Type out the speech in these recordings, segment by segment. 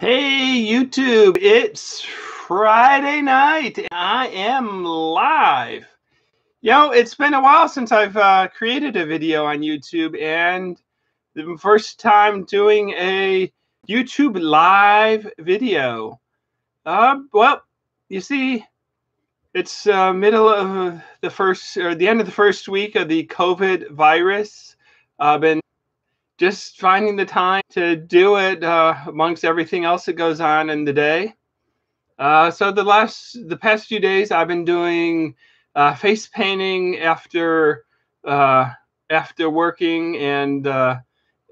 Hey YouTube, it's Friday night. I am live. You know, it's been a while since I've uh, created a video on YouTube, and the first time doing a YouTube live video. Uh, well, you see, it's uh, middle of the first or the end of the first week of the COVID virus. I've been just finding the time to do it uh, amongst everything else that goes on in the day. Uh, so the last, the past few days, I've been doing uh, face painting after uh, after working and uh,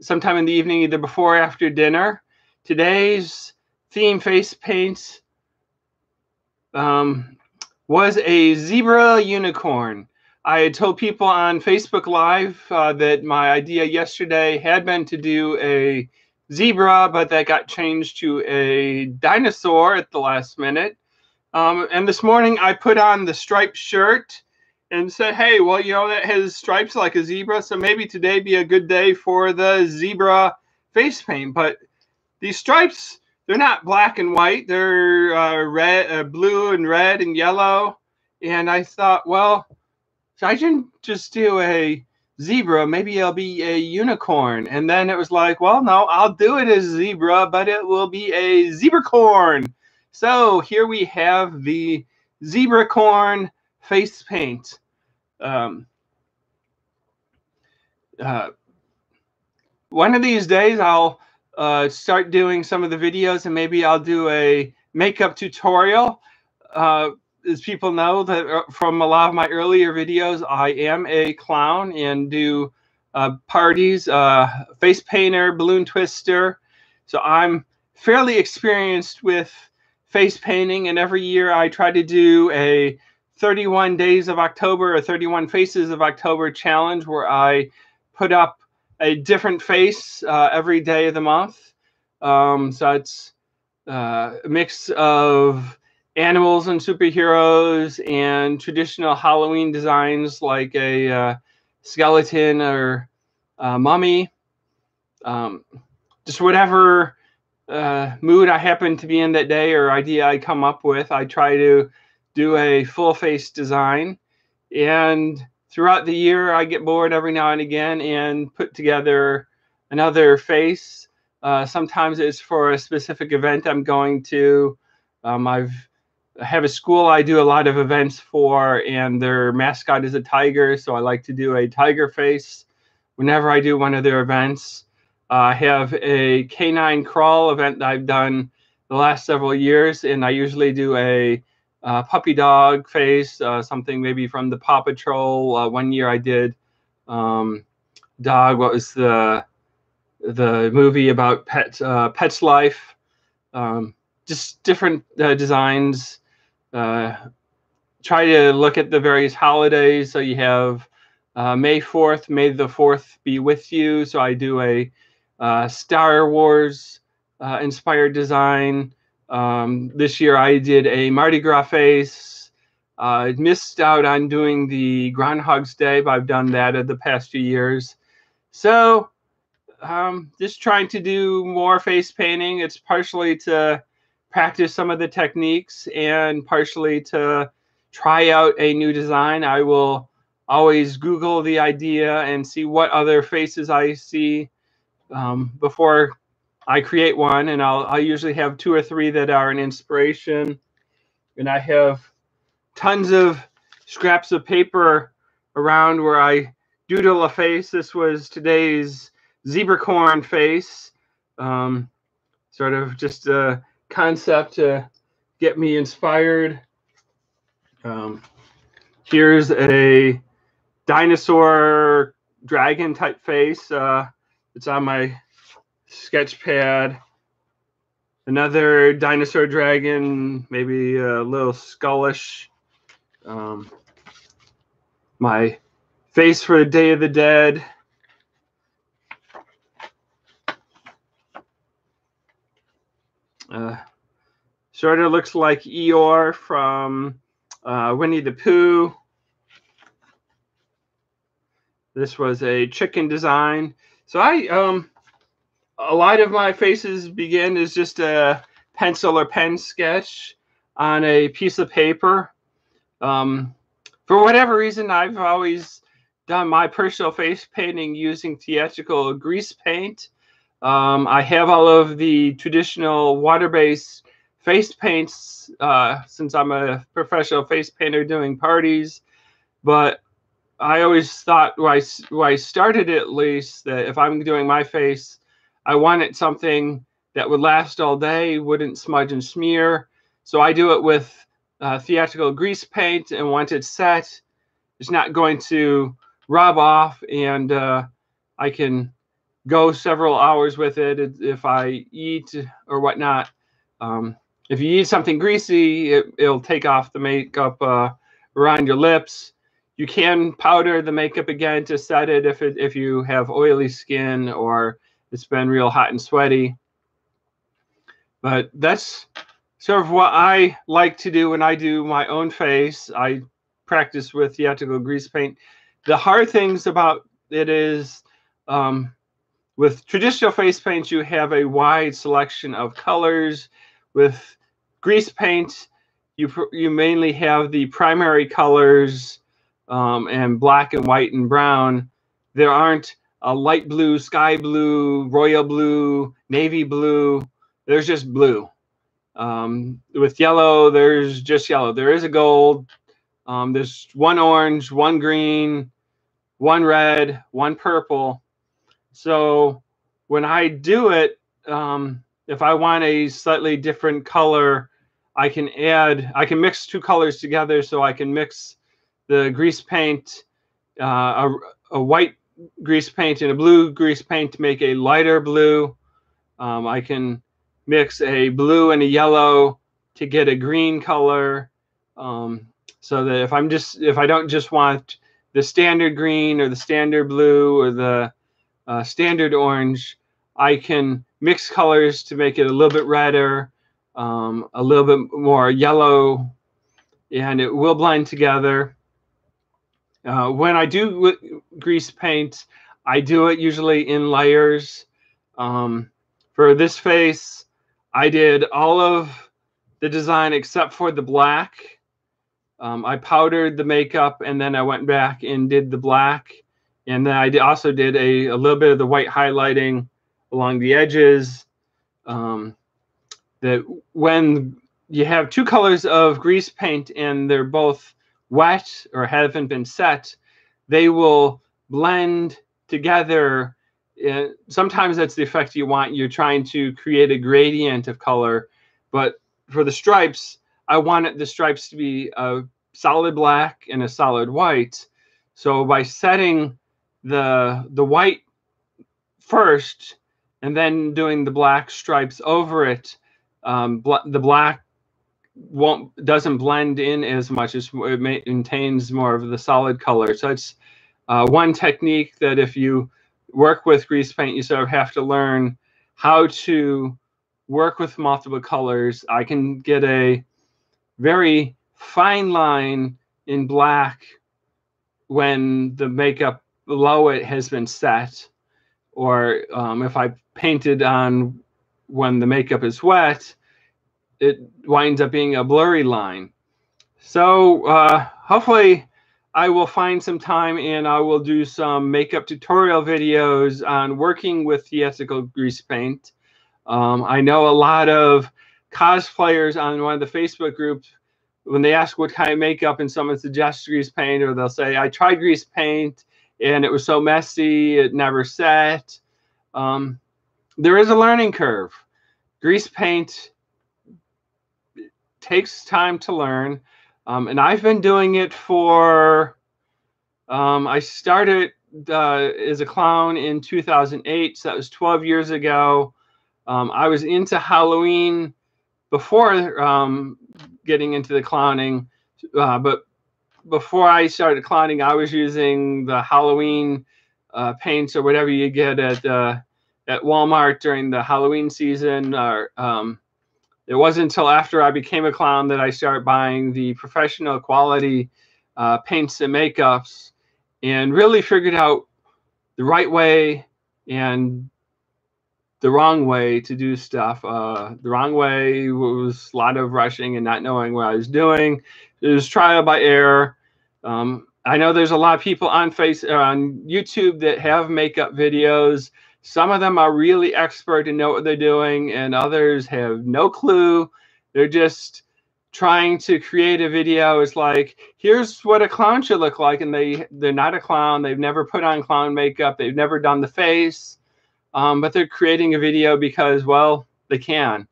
sometime in the evening, either before or after dinner. Today's theme face paint um, was a zebra unicorn. I had told people on Facebook Live uh, that my idea yesterday had been to do a zebra, but that got changed to a dinosaur at the last minute. Um, and this morning I put on the striped shirt and said, hey, well, you know, that has stripes like a zebra, so maybe today be a good day for the zebra face paint. But these stripes, they're not black and white, they're uh, red, uh, blue and red and yellow. And I thought, well, so I didn't just do a zebra, maybe it'll be a unicorn. And then it was like, well, no, I'll do it as zebra, but it will be a Zebracorn. So here we have the Zebracorn face paint. Um, uh, one of these days, I'll uh, start doing some of the videos and maybe I'll do a makeup tutorial. Uh, as people know that uh, from a lot of my earlier videos, I am a clown and do uh, parties, uh, face painter, balloon twister. So I'm fairly experienced with face painting, and every year I try to do a 31 days of October or 31 faces of October challenge where I put up a different face uh, every day of the month. Um, so it's uh, a mix of animals and superheroes and traditional Halloween designs like a uh, skeleton or a mummy. Um, just whatever uh, mood I happen to be in that day or idea I come up with, I try to do a full face design. And throughout the year, I get bored every now and again and put together another face. Uh, sometimes it's for a specific event I'm going to. Um, I've have a school I do a lot of events for, and their mascot is a tiger. So I like to do a tiger face whenever I do one of their events. Uh, I have a canine crawl event that I've done the last several years, and I usually do a uh, puppy dog face, uh, something maybe from the Paw Patrol. Uh, one year I did um, dog. What was the the movie about pet uh, Pet's life? Um, just different uh, designs uh, try to look at the various holidays. So you have uh, May 4th, May the 4th be with you. So I do a uh, Star Wars uh, inspired design. Um, this year I did a Mardi Gras face. I uh, missed out on doing the Groundhog's Day, but I've done that in the past few years. So um, just trying to do more face painting. It's partially to practice some of the techniques and partially to try out a new design. I will always Google the idea and see what other faces I see um, before I create one. And I'll, i usually have two or three that are an inspiration. And I have tons of scraps of paper around where I doodle a face. This was today's Zebracorn face. Um, sort of just a concept to get me inspired. Um, here's a dinosaur dragon type face. Uh, it's on my sketch pad. Another dinosaur dragon, maybe a little skullish. Um, my face for the Day of the Dead. Uh, sort of looks like Eeyore from uh, Winnie the Pooh. This was a chicken design. So I um a lot of my faces begin as just a pencil or pen sketch on a piece of paper. Um, for whatever reason, I've always done my personal face painting using theatrical grease paint. Um, I have all of the traditional water-based face paints uh, since I'm a professional face painter doing parties. But I always thought, when I, I started at least, that if I'm doing my face, I wanted something that would last all day, wouldn't smudge and smear. So I do it with uh, theatrical grease paint, and once it's set, it's not going to rub off, and uh, I can go several hours with it if I eat or whatnot. Um, if you eat something greasy, it, will take off the makeup uh, around your lips. You can powder the makeup again to set it if it if you have oily skin or it's been real hot and sweaty. But that's sort of what I like to do when I do my own face. I practice with theatrical grease paint. The hard things about it is um, with traditional face paints, you have a wide selection of colors. With grease paint, you you mainly have the primary colors um, and black and white and brown. There aren't a light blue, sky blue, royal blue, navy blue. There's just blue. Um, with yellow, there's just yellow. There is a gold. Um, there's one orange, one green, one red, one purple. So when I do it, um, if I want a slightly different color, I can add, I can mix two colors together. So I can mix the grease paint, uh, a, a white grease paint and a blue grease paint to make a lighter blue. Um, I can mix a blue and a yellow to get a green color. Um, so that if I'm just, if I don't just want the standard green or the standard blue or the uh, standard orange, I can mix colors to make it a little bit redder, um, a little bit more yellow, and it will blend together. Uh, when I do grease paint, I do it usually in layers. Um, for this face, I did all of the design except for the black. Um, I powdered the makeup and then I went back and did the black. And then I also did a, a little bit of the white highlighting along the edges. Um, that when you have two colors of grease paint and they're both wet or haven't been set, they will blend together. Uh, sometimes that's the effect you want. You're trying to create a gradient of color. But for the stripes, I wanted the stripes to be a solid black and a solid white. So by setting the the white first and then doing the black stripes over it, um, bl the black won't doesn't blend in as much as it maintains more of the solid color. So it's uh, one technique that if you work with grease paint, you sort of have to learn how to work with multiple colors. I can get a very fine line in black when the makeup below it has been set, or um, if I painted on when the makeup is wet, it winds up being a blurry line. So uh, hopefully I will find some time and I will do some makeup tutorial videos on working with theatrical grease paint. Um, I know a lot of cosplayers on one of the Facebook groups, when they ask what kind of makeup and someone suggests grease paint, or they'll say, I tried grease paint and it was so messy, it never set. Um, there is a learning curve. Grease paint takes time to learn. Um, and I've been doing it for, um, I started uh, as a clown in 2008, so that was 12 years ago. Um, I was into Halloween before um, getting into the clowning, uh, but before I started clowning, I was using the Halloween uh, paints or whatever you get at uh, at Walmart during the Halloween season, or um, it wasn't until after I became a clown that I started buying the professional quality uh, paints and makeups and really figured out the right way and the wrong way to do stuff. Uh, the wrong way was a lot of rushing and not knowing what I was doing. Was trial by error. Um, I know there's a lot of people on face on YouTube that have makeup videos. Some of them are really expert and know what they're doing, and others have no clue. They're just trying to create a video. It's like, here's what a clown should look like, and they they're not a clown. They've never put on clown makeup. They've never done the face, um, but they're creating a video because well they can.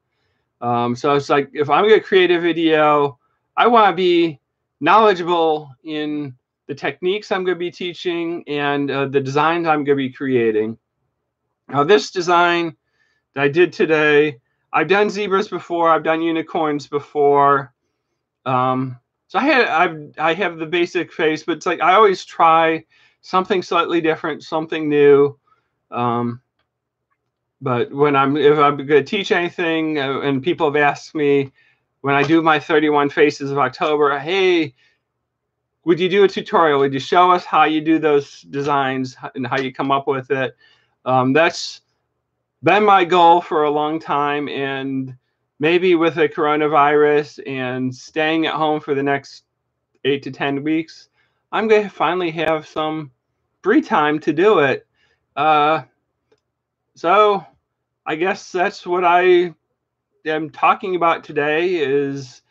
Um, so it's like if I'm to create a video, I want to be knowledgeable in the techniques I'm going to be teaching and uh, the designs I'm going to be creating. Now, this design that I did today, I've done zebras before, I've done unicorns before. Um, so I had I've I have the basic face, but it's like I always try something slightly different, something new. Um, but when I'm if I'm going to teach anything, uh, and people have asked me when I do my 31 faces of October, hey, would you do a tutorial? Would you show us how you do those designs and how you come up with it? Um, that's been my goal for a long time. And maybe with the coronavirus and staying at home for the next eight to 10 weeks, I'm going to finally have some free time to do it. Uh, so I guess that's what I am talking about today is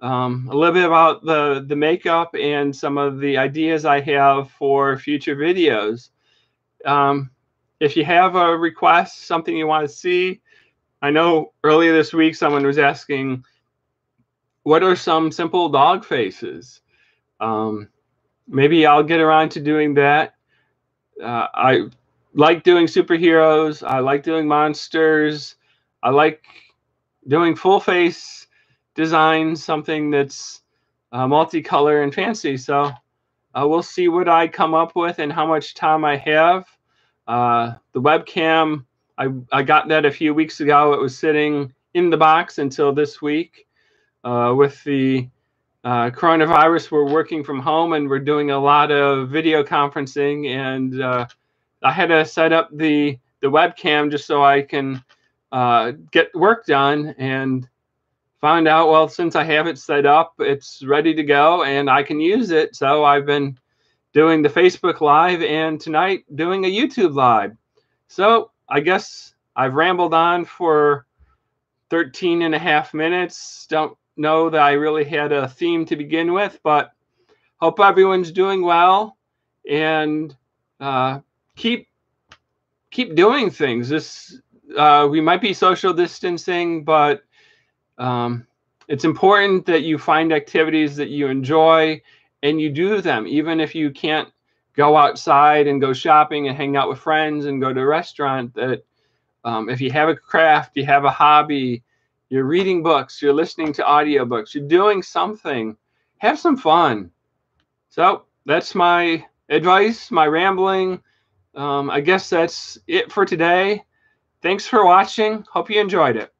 um, a little bit about the, the makeup and some of the ideas I have for future videos. Um, if you have a request, something you want to see, I know earlier this week someone was asking, what are some simple dog faces? Um, maybe I'll get around to doing that. Uh, I like doing superheroes. I like doing monsters. I like doing full face design, something that's uh, multicolor and fancy. So uh, we'll see what I come up with and how much time I have. Uh, the webcam, I, I got that a few weeks ago. It was sitting in the box until this week. Uh, with the uh, coronavirus, we're working from home and we're doing a lot of video conferencing. And uh, I had to set up the, the webcam just so I can uh, get work done and found out well since i have it set up it's ready to go and i can use it. So i've been doing the facebook live and tonight doing a youtube live. So i guess i've rambled on for 13 and a half minutes. Don't know that i really had a theme to begin with but hope everyone's doing well and uh, keep keep doing things. This uh, we might be social distancing, but um, it's important that you find activities that you enjoy and you do them, even if you can't go outside and go shopping and hang out with friends and go to a restaurant. That um, if you have a craft, you have a hobby, you're reading books, you're listening to audiobooks, you're doing something, have some fun. So that's my advice, my rambling. Um, I guess that's it for today. Thanks for watching. Hope you enjoyed it.